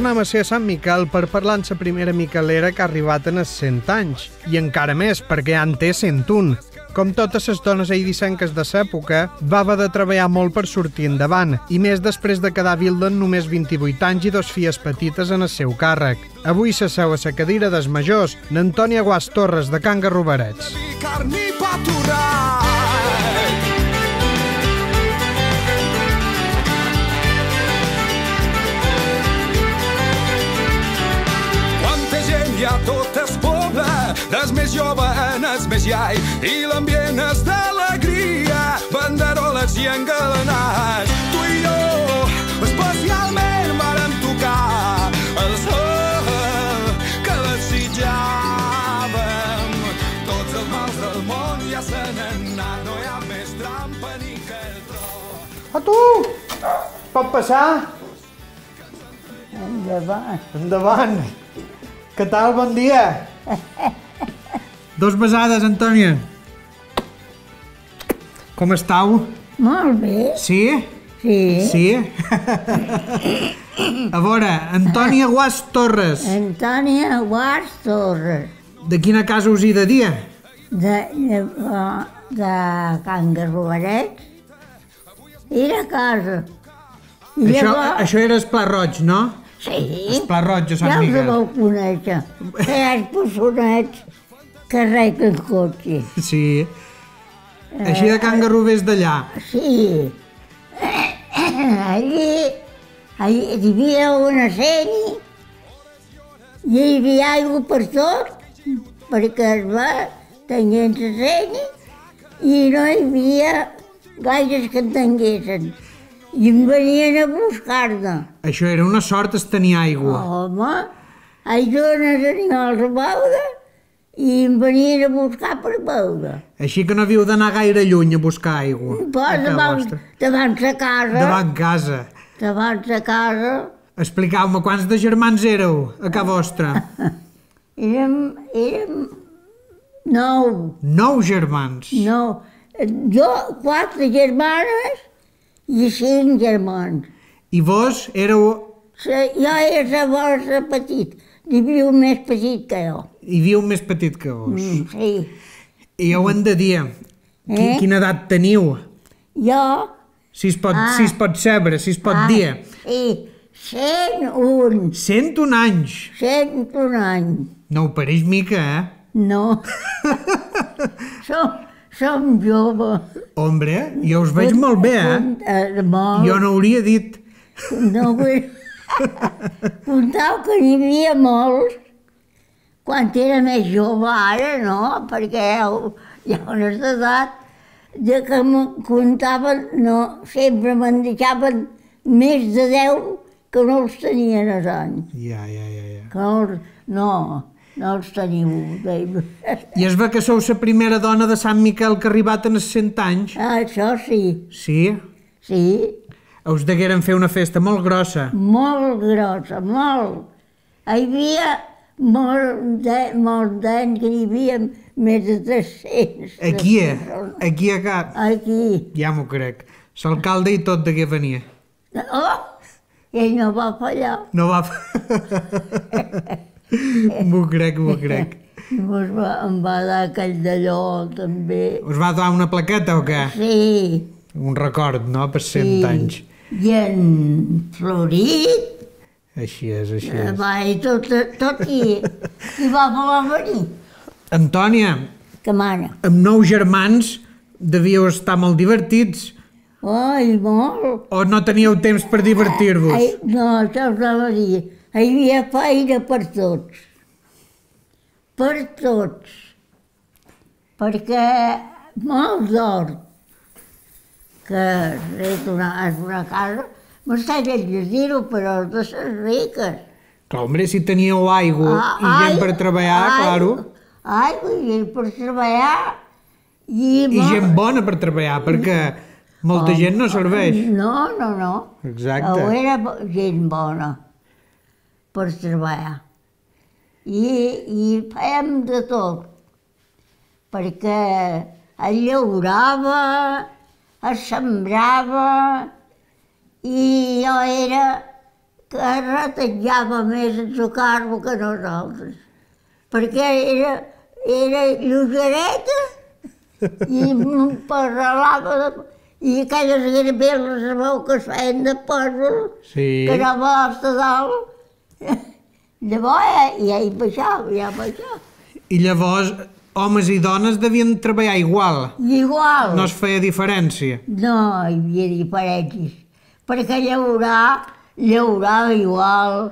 Tornem a ser a Sant Miquel per parlar en la primera miquelera que ha arribat en els 100 anys, i encara més perquè en té 101. Com totes les dones eivissenques de l'època, va haver de treballar molt per sortir endavant, i més després de quedar vilda en només 28 anys i dos filles petites en el seu càrrec. Avui s'asseu a la cadira dels majors, n'Antònia Guas Torres, de Can Garroberets. carni paturar. Quanta gent hi ha a tot el poble, els més joves, els més iai, i l'ambient és d'alegria, banderoles i engalanats. Tu i jo, especialment, vàrem tocar el sol que desitjàvem. Tots els mals del món ja se n'han anat, no hi ha més trampa ni que el tro. A tu! Pot passar? Endavant. Endavant! Què tal? Bon dia! Dos besades, Antònia. Com estàu? Molt bé, Sí? sí. Sí? A veure, Antònia Guas Torres, Antònia Guars Torres, de quina casa us hi de dia? de, de, de Can Garroberets, era a casa. I Això, llavors- això era el Pla Roig, no? Sí. El Pla Roig, a Sant ja Miquel. vau conèixer. Feia personets que reguen cotxe. Sí. Així de Can Garrovers d'allà. Sí. Allí, allí hi havia una sèrie i hi havia aigua per tot, perquè es va tenint la sèrie i no hi havia gaires que en tinguessin. I em venien a buscar-ne. Això era una sort es tenir aigua. Home, hi dones animals a beure i em venien a buscar per beure. Així que no havíeu d'anar gaire lluny a buscar aigua. Pues davant, davant casa, Davant casa. davant la casa, Expliqueu-me quants de germans éreu a casa vostra. érem, érem nou, Nou germans. nou. Jo, quatre germanes i cinc germans. I vos éreu... Se, jo era vostra petit, un més petit que jo. Hi viu més petit que vos. Mm, sí. I ja ho hem de dir. Eh? quina edat teniu? Jo... Si es pot, Ah. si es pot saber, si es pot ah, dir. Sí, 101, 101 anys. 101 anys. No ho pareix mica, eh? No. som, som joves. Hombre, jo us veig molt bé, eh? Molt. Jo no hauria dit. No vull... Contau que n'hi havia molts quan era més jove, ara no, perquè ja ho has edat, de que me contaven, no, sempre me'n deixaven més de 10 que no els tenien els anys. Ja, ja, ja, ja. Que no, els- no, no els teniu. deia. I es ve que sou la primera dona de Sant Miquel que ha arribat en els 100 anys? Ah, això sí, Sí? sí, Us degueren fer una festa molt grossa. molt grossa, molt. Hi havia molt de, molt d'anys que hi havia més de 300. Aquí, eh? Aquí a cap. Aquí. Ja m'ho crec. L'alcalde i tot de què venia. Oh! Ell no va fallar. No va... m'ho crec, m'ho crec. Mos va, em va dar aquell d'allò també. Us va donar una plaqueta o què? Sí, Un record, no? Per 100 sí. anys. I en Florit, Així és, així és. va, i tot, tot i, i va voler venir. Antònia, Que mana. amb nou germans devíeu estar molt divertits. Ai, molt. O no teníeu temps per divertir-vos? No, això us anava a dir. Hi havia feina per tots. Per tots. Perquè molts d'hort que és una, és una casa, m'està de dir-ho, però de les riques. Clar, hombre, si teníeu aigua i gent per treballar, claro. Aigua i gent per treballar. I, I molt- gent bona per treballar, perquè molta gent no serveix. No, no, no. Exacte. O era gent bona per treballar. I, i fèiem de tot, perquè es llaurava, es sembrava, i jo era que retetjava més en su carro que nosaltres, perquè era, era lleugereta i parrelava de... I aquelles graveles a veu que es feien de pòsol, Sí. que anava hasta dalt. Llavors ja, hi baixava, ja baixava. I llavors, homes i dones devien treballar igual. I igual. No es feia diferència. No hi havia diferències, perquè llaurar, llaurava igual,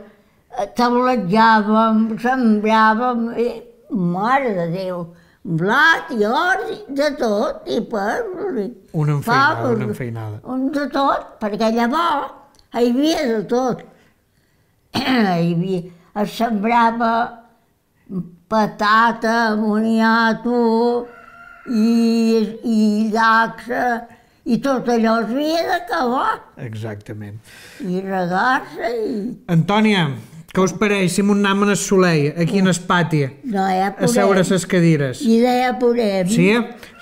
eh, tabletjàvem, sembràvem, eh, mare de Déu, blat i or, i de tot, i per... Una enfeinada, una enfeinada. Un de tot, perquè llavors hi havia de tot. hi havia, es sembrava patata, moniato i, i daxa, i tot allò es havia d'acabar, Exactament. i regar-se, i... Antònia, què us pareix si m'ho anem a Soleil, aquí en el pati, No, ja a podem. seure a les cadires? I de ja podem. Sí?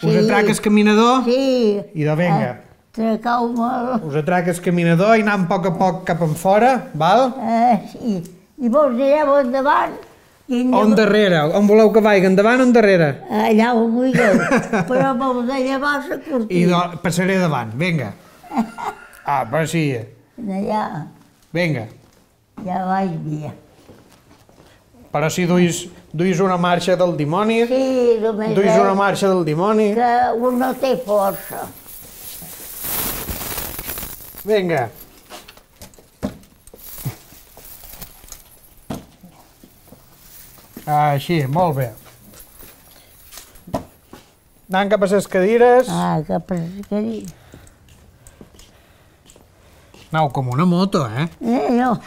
Us atrac el caminador? Sí. Idò, vinga. Eh, Tracau-me... Us atrac el caminador i anem a poc a poc cap en fora, val? Eh, sí. I vos direu endavant. I On darrere? On voleu que vagi? Endavant o endarrere? Allà ho vulgueu. Però vos de llevar la I cortina. do, passaré davant, vinga. Ah, però sí. Allà, Vinga. ja vaig dir. Però si duis, duis una marxa del dimoni, Sí, només duis una marxa del dimoni, que un no té força. Vinga. Ah, així, molt bé. Anant cap a les cadires, Ah, que per que dir. anau com una moto, eh? Eh, jo.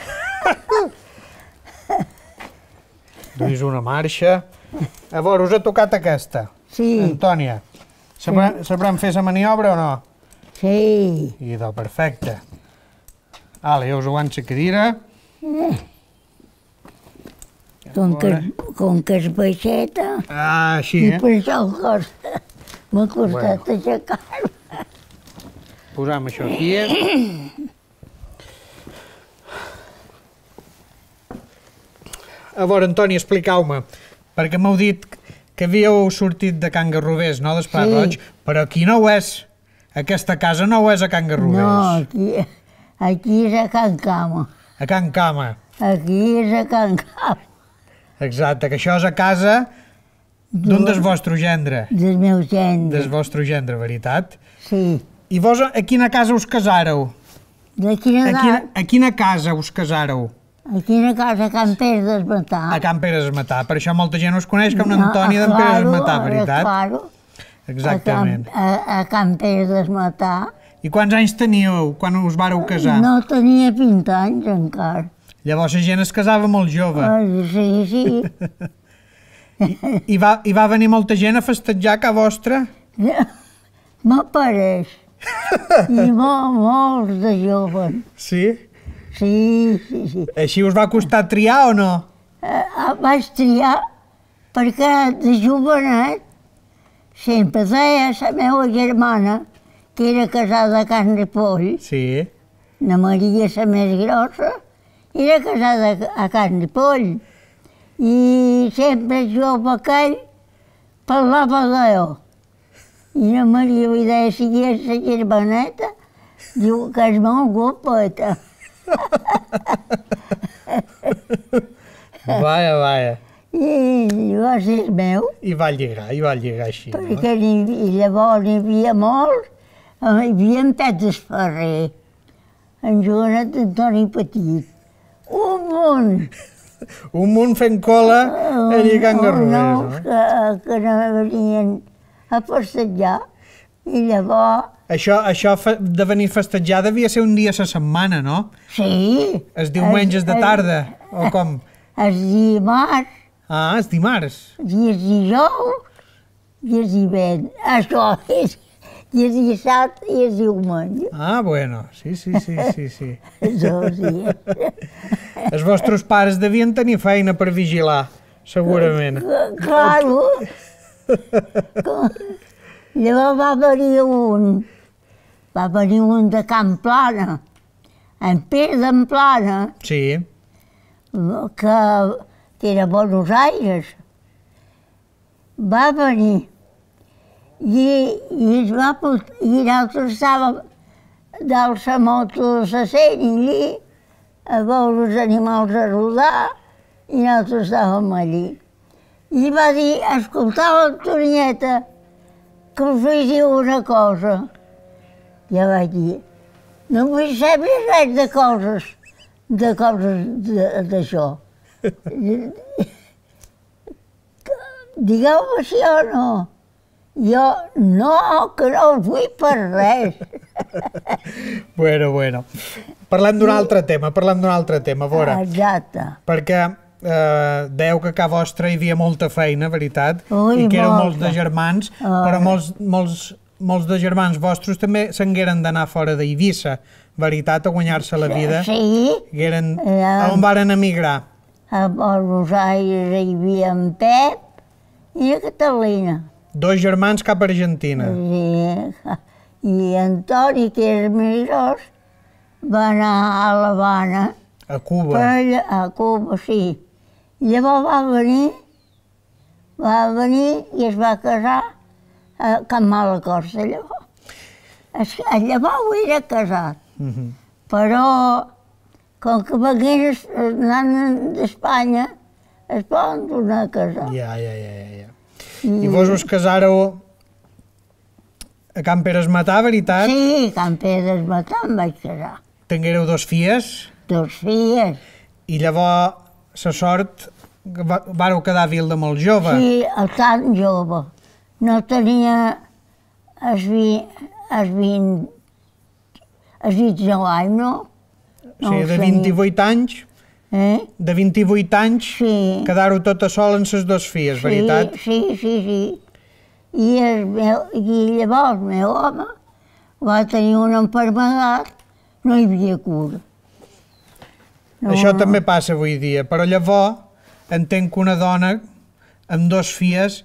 Duis una marxa. A veure, us ha tocat aquesta. Sí, Antònia, sabrem fer la maniobra o no? Sí. Idò, perfecte. Vale, jo us aguanto la cadira. Com que, com que és baixeta, Ah, així, i eh? per això costa. M'ha costat bueno. aixecar-ho. Posam això aquí. eh? A veure, Antoni, expliqueu-me, perquè m'heu dit que havíeu sortit de Can Garrovers, no, d'Esprat Sí. Roig, però aquí no ho és. Aquesta casa no ho és a Can Garrovers. No, aquí, aquí és a Can Cama. A Can Cama. Aquí és a Can Cama. Exacte, que això és a casa d'un del vostre gendre. Del meu gendre. Del vostre gendre, veritat? Sí. I vos a quina casa us casàreu? De quina A quina, a quina casa us casàreu? A quina casa Can Pere d'Esmentar. A Can Pere Esmatà. Per això molta gent us coneix com Antònia d'en Pere Esmatà, veritat? Claro, Exactament. A a, a Can Pere d'Esmatà. I quants anys teníeu quan us vareu casar? No tenia 20 anys encara. Llavors la gent es casava molt jove. Ai, sí, sí. I va, I va venir molta gent a festejar a casa vostra? M'apareix. I molt, molts de joves. Sí? Sí, sí, sí. Així us va costar triar o no? Eh, eh, vaig triar perquè de jovenet sempre deia la meva germana, que era casada a Can Ripoll, Sí. la Maria la més grossa, era casada a Can Ripoll. I sempre jo amb aquell parlava d'allò. I la Maria li deia, si és la germaneta, diu que és molt guapeta. Vaja, vaja. I va ser el meu. I va lligar, i va lligar així, no? perquè havia, i llavors n'hi havia molts, eh, hi havia en Pet Esferrer, en Joanet Antoni Petit, un munt. Un munt fent cola allà a Garrovers, nous no? que, que no venien a festejar. I llavors, Això, això de venir a festejar devia ser un dia a la setmana, no? sí. Els diumenges de tarda, o com? Els dimarts, Ah, és dimarts. i els dijous, i divendres. Això és, i dissabte i els diumenges. Ah, bueno, sí, sí, sí, sí, sí. Dos dies. Els vostres pares devien tenir feina per vigilar, segurament. Claro. Llavors va venir un, va venir un de Can Plana, en Pere d'Amplana, Sí. que, que era Buenos Aires, va venir i, i, es va, put- i nosaltres estàvem dalt la moto de la sent allí a veure els animals a rodar i nosaltres estàvem allí. I va dir, escoltava l'Antonieta, que us vull dir una cosa. Ja vaig dir, no vull saber res de coses, de coses d'això. Digueu-me sí o no. Jo, no, que no us vull per res. Bueno, bueno. Parlem d'un altre tema, parlem d'un altre tema, a veure. Exacte. Perquè eh, deu que a casa vostra hi havia molta feina, veritat, Ui, i que éreu molta. molts de germans, Ah. però molts, molts, molts de germans vostres també s'engueren d'anar fora d'Eivissa, veritat, a guanyar-se la vida. Sí, eren, Ja. on varen emigrar? A Buenos Aires hi havia en Pep i a Catalina. Dos germans cap a Argentina. I, i Antoni, que era més gros, va anar a l'Havana, A Cuba. per allà, a Cuba, sí. Llavors va venir, va venir i es va casar a Can Malacosta, llavors. Es, llavors era casat, Mhm. però com que vengueren anant d'Espanya, es poden tornar a casar. Ja, ja, ja, ja, ja. I vos us casàreu a Can Pere Esmatà, veritat? Sí, a Can Pedres Matà em vaig casar. Tinguéreu dos filles Dos filles. i llavors la sort vareu quedar a Vilda molt jove. Sí, el tan jove. No tenia els, vi, els 20, els 29 anys, no? O sigui, de 28 anys, Eh? de 28 anys, Sí. quedar-ho tota sola amb les dues filles, veritat? Sí, sí, sí, sí. I, el meu, I llavors el meu home va tenir una enfermedat, no hi havia cura. No, Això també passa avui dia, però llavors entenc que una dona amb dos filles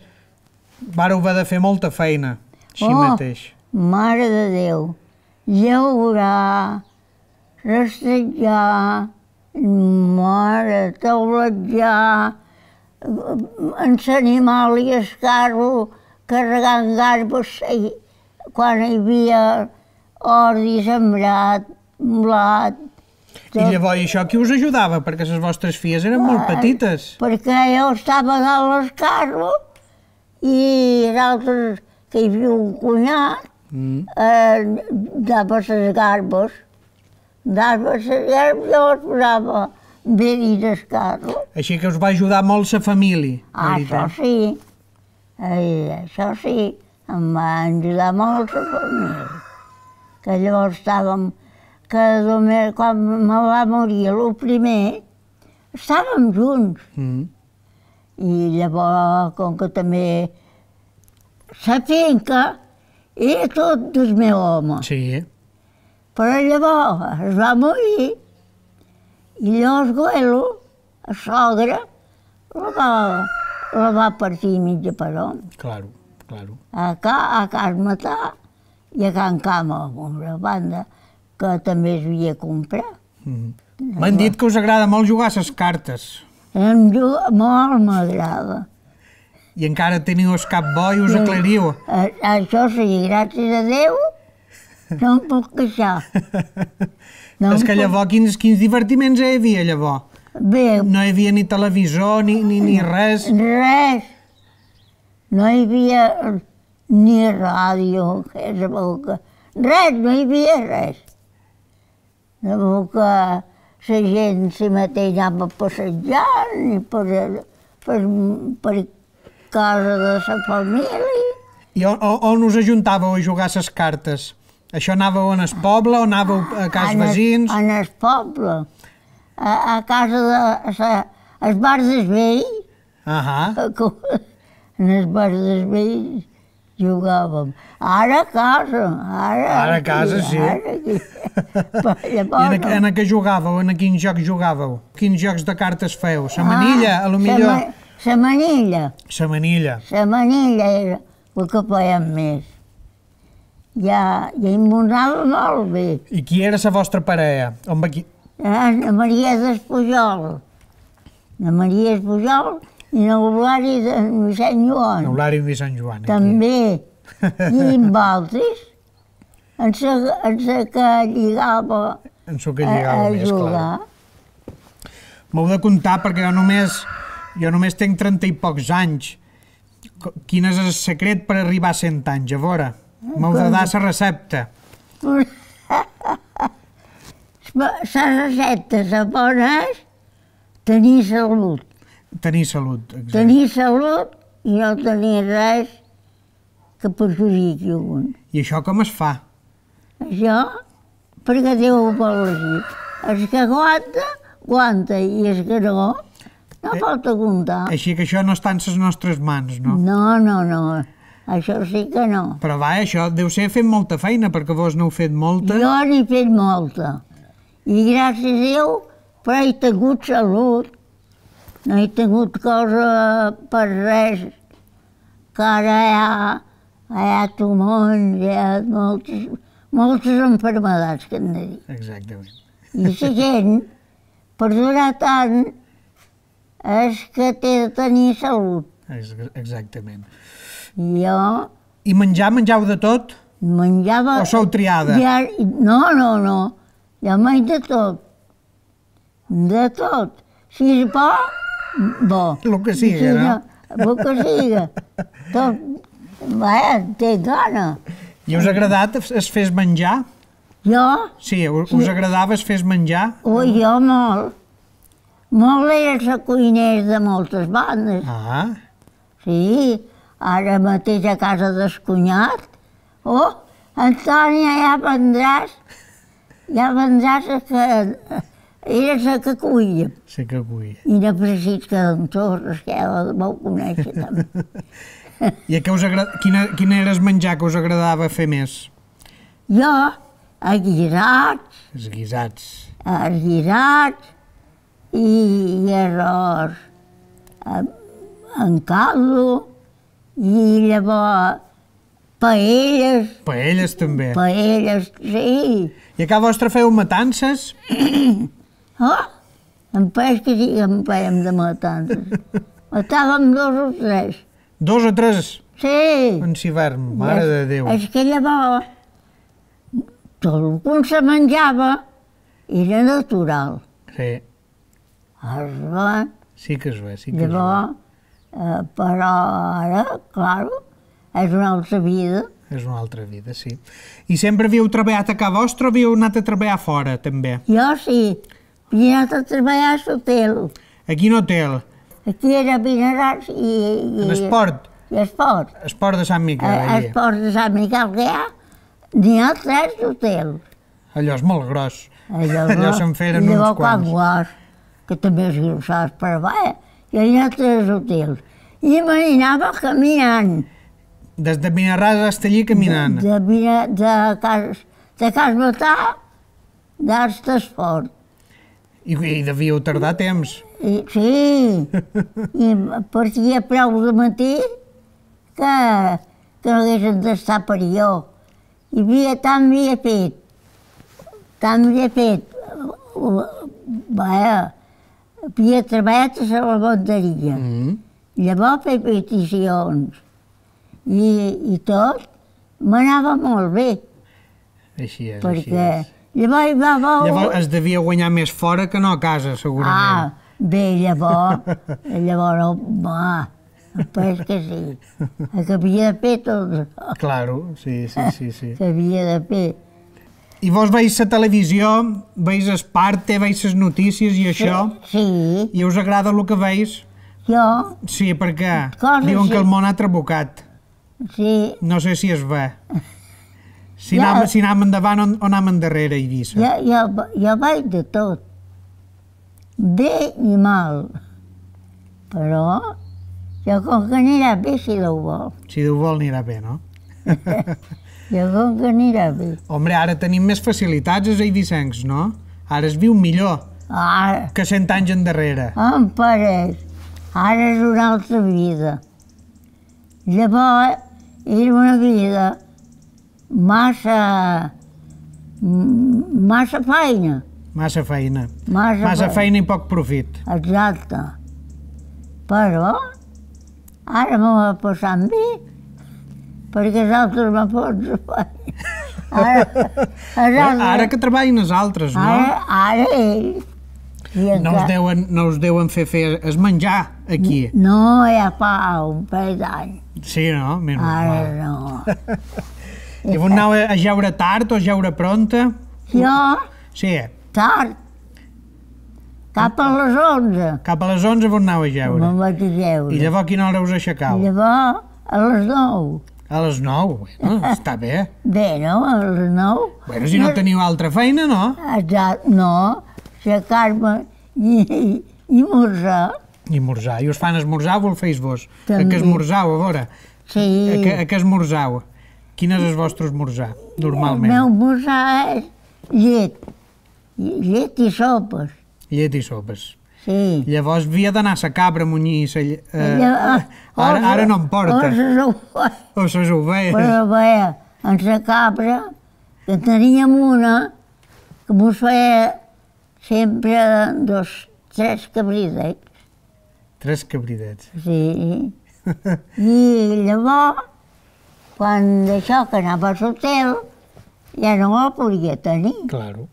vareu haver de fer molta feina, així Oh. mateix. Mare de Déu, llaurar, rastrejar, mare, tauletjar, ens animal i el carro carregant garbes i quan hi havia ordi sembrat, blat, I llavors això qui us ajudava? Perquè les vostres filles eren molt petites. perquè jo estava dalt del carro i l'altre, que hi havia un cunyat, Mm. eh, dava les garbes, garbes, jo es posava bé dins el carro. Així que us va ajudar molt la família, Ah, això sí, eh, això sí, em va ajudar molt la família. Que llavors estàvem, que només quan me va morir el primer, estàvem junts. Mm. I llavors, com que també la finca era tot del meu home. Sí. Però llavors es va morir i llavors Goelo, a sogra, la va, la va partir mitja per on. Claro, claro. A, ca, a Cas Matà i a Can Cama, una banda que també es havia comprat. Mm. M'han dit que us agrada molt jugar a les cartes Em juga, molt m'agrada. i encara teniu el cap bo i us aclariu. Això sí, gràcies a Déu, no em puc queixar. No És que puc- llavors quins, quins divertiments hi havia llavors? Bé, No hi havia ni televisor ni, ni, ni res. res. No hi havia ni ràdio, que és que... Res, no hi havia res. De bo que la gent si mateix anava a passejar, ni per, per, per casa de la família. I on, on- us ajuntàveu a jugar les cartes? Això anàveu en el poble o anàveu a cas En el- veïns? En el poble. A, a casa de... A, als bars dels vells, Ahà. en els bars dels vells jugàvem. Ara a casa, ara... Ara a casa, sí. Ara aquí. Però I en, llavors, a- en a què jugàveu? En a quins jocs jugàveu? Quins jocs de cartes feu? La manilla, a lo millor? La manilla. La manilla. La manilla era el que fèiem més. Ja, ja hi munava molt bé. I qui era la vostra parella? On va qui... Ah, La Maria d'Espujol. La Maria d'Espujol i l'Eulari de Vicent Joan. Eulari i Sant Joan. aquí. També. I amb altres. En sa, en sa que lligava En so que a, a lligava més, clar. jugar. M'heu de comptar perquè jo només, jo només tenc 30 i pocs anys. Quin és el secret per arribar a 100 anys, a veure? Dar la recepta. La recepta la bones, tenir salut. Tenir salut. Exacte. Tenir salut i no tenir res que perjudiqui un. I això com es fa? Això, perquè Déu ho vol així. El que aguanta, aguanta, i el que no, no Eh, pot aguantar. Així que això no està en les nostres mans, no? No, no, no, això sí que no. Però va, això deu ser fent molta feina, perquè vos n'heu fet molta. Jo n'he fet molta. I gràcies a Déu, però he tingut salut. No he tingut cosa per res. Que ara hi ha, hi ha tumors, hi ha moltes, moltes enfermedats que hem de dir. Exactament. I la gent, per durar tant, és que té de tenir salut. Ex- Exactament. Jo I menjar, menjau de tot? menjava... O sou triada? Ja, no, no, no. Jo menjo de tot. De tot. Si és bo, bo. Lo que siga, si no? El que siga. Tot. Vaja, té gana. I us ha agradat es fes menjar? Jo, Sí, us, us agradava es fes menjar? ui, jo molt. Molt era la cuinera de moltes bandes. Ah, Sí, ara mateix a casa del cunyat. Oh, Antònia, ja vendràs, ja vendràs a que era la que cuia. sé que vull. I no precis que d'en Torres, que ja la vau conèixer també. I a què us agrada... quina, quin era el menjar que us agradava fer més? Jo, a guisats, Els guisats. a guisats i, i arròs a, en caldo i llavors paelles, Paelles també. paelles, sí. I a casa vostra feu matances? Oh, em pareix que sí que em fèiem de matances. Matàvem dos o tres. Dos o tres Sí. en hivern, mare de Déu. És que llavors tot el que se menjava era natural. Sí, Es va, sí que és bé, sí que és bé. llavors, eh, però ara, clar, és una altra vida. És una altra vida, sí. I sempre havíeu treballat a casa vostra o havíeu anat a treballar fora, també? Jo sí, havia anat a treballar a l'hotel. A quin hotel? Aquí era Vinaràs i, i, En esport? i esport. Esport de Sant Miquel, A, allí. esport de Sant Miquel que hi ha, n'hi ha tres hotels. Allò és molt gros. Allò, Allò se'n feren i uns llavors quants. Quan Guas, que també és grossàs per baix, i hi ha tres hotels. I me n'anava caminant. Des de Vinarràs hasta allí caminant. De, de, de, cas, de cas Batà, d'Arts d'Esport. I, I devíeu tardar temps. I, sí, i partia prou de matí que, que no haguessin d'estar per jo. I havia, tant havia fet, tant havia fet, vaja, havia treballat a la lavanderia. Mm. Llavors fer peticions i, i tot m'anava molt bé, Així és, així perquè és. llavors hi va veure... Llavors es devia guanyar més fora que no a casa, segurament. Ah, bé, llavors, llavors, va, pues que sí, que havia de fer tot Claro, sí, sí, sí, sí. que havia de fer. I vos veus la televisió, veus Esparte, veus les notícies i això, Sí, i us agrada el que veus? jo, Sí, perquè Coses diuen que sí. el món ha trabucat. sí, No sé si es ve. Si, Ja. anem, si anem endavant o, o anem endarrere, Eivissa. jo, jo, jo vaig de tot, bé i mal, però jo com que anirà bé si Déu vol, Si Déu vol anirà bé, no? jo com que anirà bé. Hombre, ara tenim més facilitats els eivissencs, no? Ara es viu millor Ara, que cent anys endarrere. em pareix, ara és una altra vida. Llavors, era una vida massa, massa feina. Massa feina. Massa, Massa feina i poc profit. Exacte. Però ara m'ho va passant bé, perquè els altres me fots feina. Ara, altres, Ara que treballen els altres, no? ara, ara ells. I No us, deuen, no us deuen fer fer es menjar aquí. No, ja fa un parell d'anys. Sí, no? Menys Ara mal. no. I vos aneu a jeure tard o a jeure pronta? Jo, Sí, tard, cap a les 11, cap a les 11 vos aneu a jeure. me'n vaig a jeure. I llavors a quina hora us aixecau? Llavors, a les 9. A les 9. Bueno, està bé. Bé, no? A les 9. Bueno, si no teniu altra feina, no? Exacte, no. Aixecar-me i, i, i morsar. I esmorzar. I us fan esmorzar o el feis vos? A També. què esmorzau, a veure? Sí. A què, a què esmorzau? Quin és el vostre esmorzar, El normalment? meu morsar és llet. Llet i sopes. Llet i sopes. Sí. Llavors havia d'anar a la cabra a munyir lle... eh, Llavors, ara, ara no em porta. O se O ses ovelles. Però bé, en la cabra, que teníem una que mos feia sempre dos, tres cabridets. Tres cabridets. Sí. I llavors, quan d'això que anava a l'hotel, ja no la podia tenir, Claro.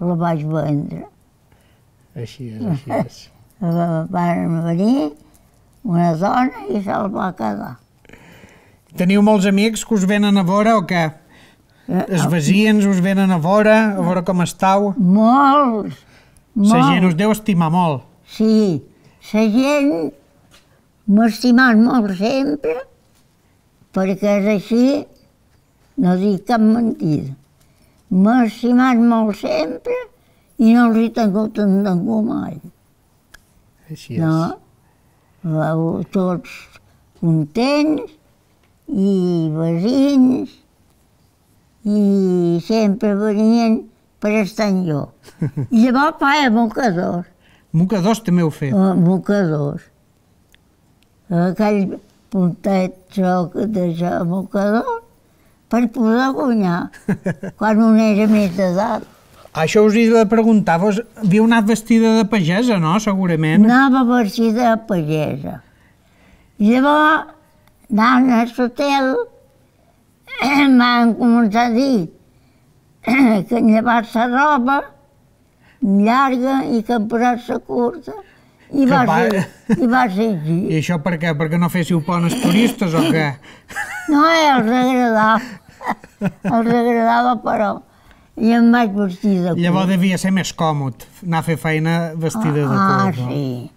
la vaig vendre. Així és, així és. Va- Van venir una dona i se'l va quedar. Teniu molts amics que us venen a veure o què? Els veïns us venen a veure, a veure com estàu? Molts, La gent us molts. deu estimar molt. Sí, la gent m'ha estimat molt sempre, perquè és així, no dic cap mentida. M'ha estimat molt sempre i no els he tingut en ningú mai. Així és. No? Veu tots contents i veïns i sempre venien per estar jo. I llavors feia mocadors, Mocadors també heu fet. mocadors. Aquell puntet joc de mocador per poder guanyar quan un era més d'edat. Això us he de preguntar, vos havíeu anat vestida de pagesa, no? Segurament. Anava vestida de pagesa. Llavors, anant a l'hotel, m'han començat a dir que han llevat la roba llarga i que han posat la curta. I Que va, pa- ser, I va ser així. I això per què? Perquè no féssiu por als turistes o què? No, eh, els agradava. Els agradava, però. I em vaig vestir de curt. Llavors devia ser més còmode anar a fer feina vestida de Ah, curt, no? sí.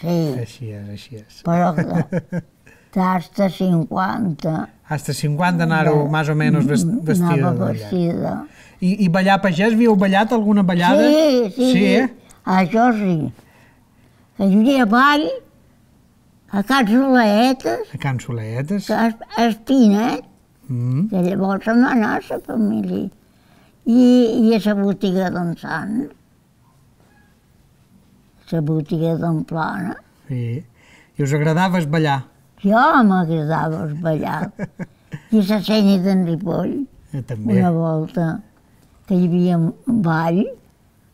Sí, Així és, així és. però d'hasta 50 Hasta 50 anar-ho més o menys vest, vestida anava de vestida. I, I ballar pagès, havíeu ballat alguna ballada? Sí, sí, Sí, eh? Això sí. Que hi havia ball a Can Soleetes, A Can Soletes. que es, Espinet, Mm. que llavors se'n va anar a la família. I, i a la botiga d'en Sant, la botiga d'en Plana. Sí. I us agradava es ballar? Jo m'agradava el ballar. I la senya d'en Ripoll, Eh, també. una volta que hi havia ball,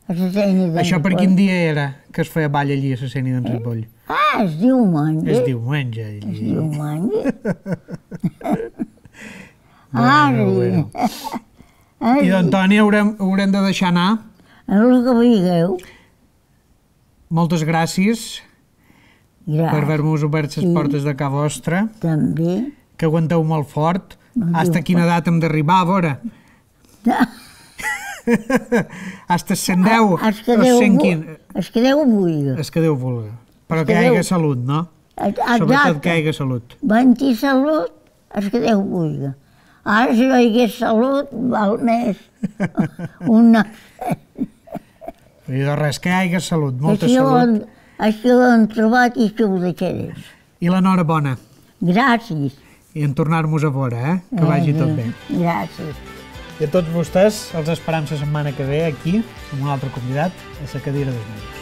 a la senya d'en Això per quin dia era que es feia ball allí a la Sènia d'en Ripoll? Ah, es diumenge. És diumenge. Es Allí. diumenge. ah, Bueno, sí. bueno. Ah, I sí. d'Antoni haurem, haurem de deixar anar. El que vulgueu. Moltes gràcies per Gràcies. haver-nos obert les Sí. portes de casa vostra, També. que aguanteu molt fort. No Hasta diu quina edat hem d'arribar, a veure? Hasta 110 Es que Déu, 115. es que Déu vulgui. És que Déu vulgui. Però Es que que hi hagi Déu- salut, no? Sobretot Exacte. que hi hagi salut. Ventir salut, es que Déu vulgui. Ara, si no hi hagués salut, val més. Una... I de res, que hi hagi salut, molta Així salut. així ho han trobat i així ho deixaré. I l'enhorabona. Gràcies. I en tornar-nos a veure, eh? Que vagi tot bé. Gràcies. I a tots vostès els esperam la setmana que ve aquí, amb un altre convidat, a la cadira dels meus.